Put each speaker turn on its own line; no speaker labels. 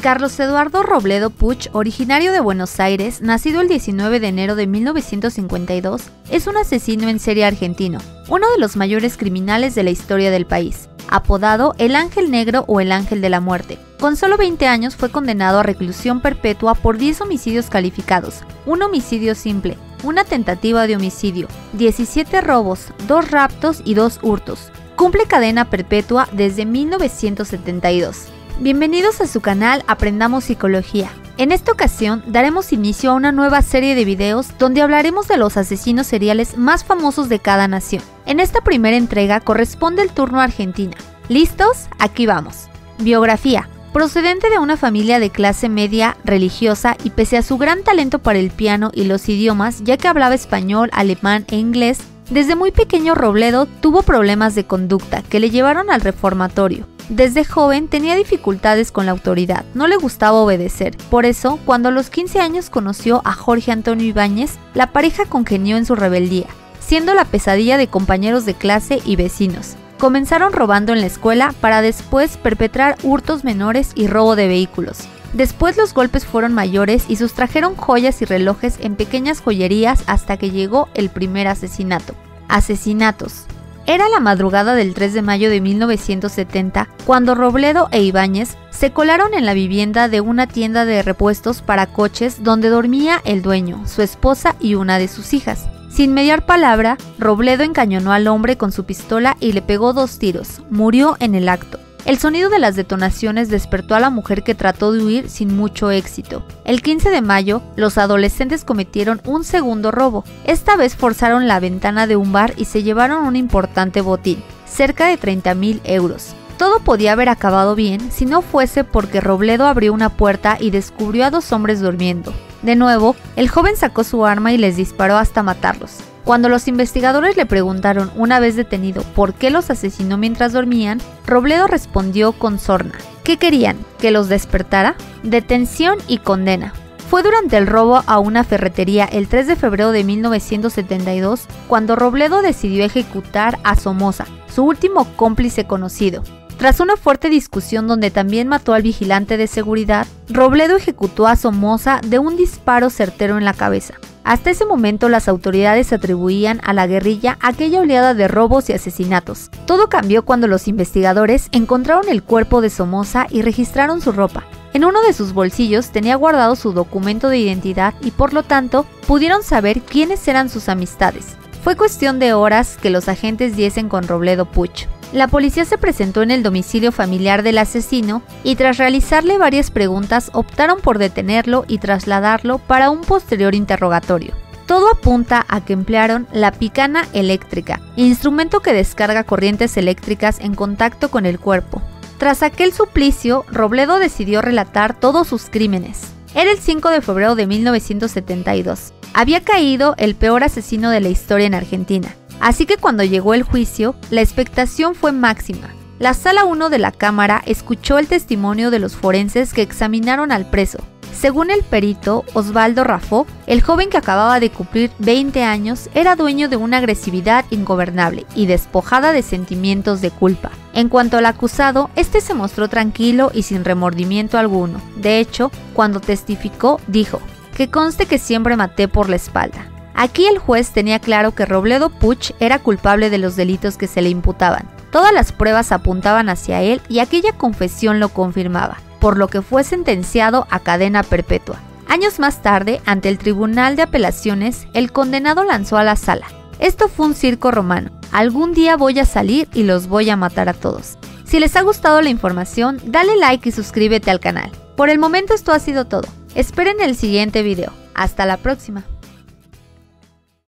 Carlos Eduardo Robledo Puch, originario de Buenos Aires, nacido el 19 de enero de 1952, es un asesino en serie argentino, uno de los mayores criminales de la historia del país, apodado el Ángel Negro o el Ángel de la Muerte. Con solo 20 años fue condenado a reclusión perpetua por 10 homicidios calificados, un homicidio simple, una tentativa de homicidio, 17 robos, 2 raptos y 2 hurtos. Cumple cadena perpetua desde 1972. Bienvenidos a su canal Aprendamos Psicología. En esta ocasión daremos inicio a una nueva serie de videos donde hablaremos de los asesinos seriales más famosos de cada nación. En esta primera entrega corresponde el turno a Argentina. ¿Listos? Aquí vamos. Biografía. Procedente de una familia de clase media religiosa y pese a su gran talento para el piano y los idiomas, ya que hablaba español, alemán e inglés, desde muy pequeño Robledo tuvo problemas de conducta que le llevaron al reformatorio. Desde joven tenía dificultades con la autoridad, no le gustaba obedecer. Por eso, cuando a los 15 años conoció a Jorge Antonio Ibáñez, la pareja congenió en su rebeldía, siendo la pesadilla de compañeros de clase y vecinos. Comenzaron robando en la escuela para después perpetrar hurtos menores y robo de vehículos. Después los golpes fueron mayores y sustrajeron joyas y relojes en pequeñas joyerías hasta que llegó el primer asesinato. Asesinatos. Era la madrugada del 3 de mayo de 1970 cuando Robledo e Ibáñez se colaron en la vivienda de una tienda de repuestos para coches donde dormía el dueño, su esposa y una de sus hijas. Sin mediar palabra, Robledo encañonó al hombre con su pistola y le pegó dos tiros. Murió en el acto. El sonido de las detonaciones despertó a la mujer que trató de huir sin mucho éxito. El 15 de mayo, los adolescentes cometieron un segundo robo. Esta vez forzaron la ventana de un bar y se llevaron un importante botín, cerca de 30 mil euros. Todo podía haber acabado bien si no fuese porque Robledo abrió una puerta y descubrió a dos hombres durmiendo. De nuevo, el joven sacó su arma y les disparó hasta matarlos. Cuando los investigadores le preguntaron, una vez detenido, por qué los asesinó mientras dormían, Robledo respondió con sorna. ¿Qué querían? ¿Que los despertara? Detención y condena. Fue durante el robo a una ferretería el 3 de febrero de 1972 cuando Robledo decidió ejecutar a Somoza, su último cómplice conocido. Tras una fuerte discusión donde también mató al vigilante de seguridad, Robledo ejecutó a Somoza de un disparo certero en la cabeza. Hasta ese momento las autoridades atribuían a la guerrilla aquella oleada de robos y asesinatos. Todo cambió cuando los investigadores encontraron el cuerpo de Somoza y registraron su ropa. En uno de sus bolsillos tenía guardado su documento de identidad y por lo tanto pudieron saber quiénes eran sus amistades. Fue cuestión de horas que los agentes diesen con Robledo Puch. La policía se presentó en el domicilio familiar del asesino y tras realizarle varias preguntas optaron por detenerlo y trasladarlo para un posterior interrogatorio. Todo apunta a que emplearon la picana eléctrica, instrumento que descarga corrientes eléctricas en contacto con el cuerpo. Tras aquel suplicio, Robledo decidió relatar todos sus crímenes. Era el 5 de febrero de 1972. Había caído el peor asesino de la historia en Argentina. Así que cuando llegó el juicio, la expectación fue máxima. La sala 1 de la Cámara escuchó el testimonio de los forenses que examinaron al preso. Según el perito Osvaldo Rafó, el joven que acababa de cumplir 20 años era dueño de una agresividad ingobernable y despojada de sentimientos de culpa. En cuanto al acusado, este se mostró tranquilo y sin remordimiento alguno. De hecho, cuando testificó, dijo, que conste que siempre maté por la espalda. Aquí el juez tenía claro que Robledo Puch era culpable de los delitos que se le imputaban. Todas las pruebas apuntaban hacia él y aquella confesión lo confirmaba, por lo que fue sentenciado a cadena perpetua. Años más tarde, ante el Tribunal de Apelaciones, el condenado lanzó a la sala. Esto fue un circo romano. Algún día voy a salir y los voy a matar a todos. Si les ha gustado la información, dale like y suscríbete al canal. Por el momento esto ha sido todo. Esperen el siguiente video. Hasta la próxima.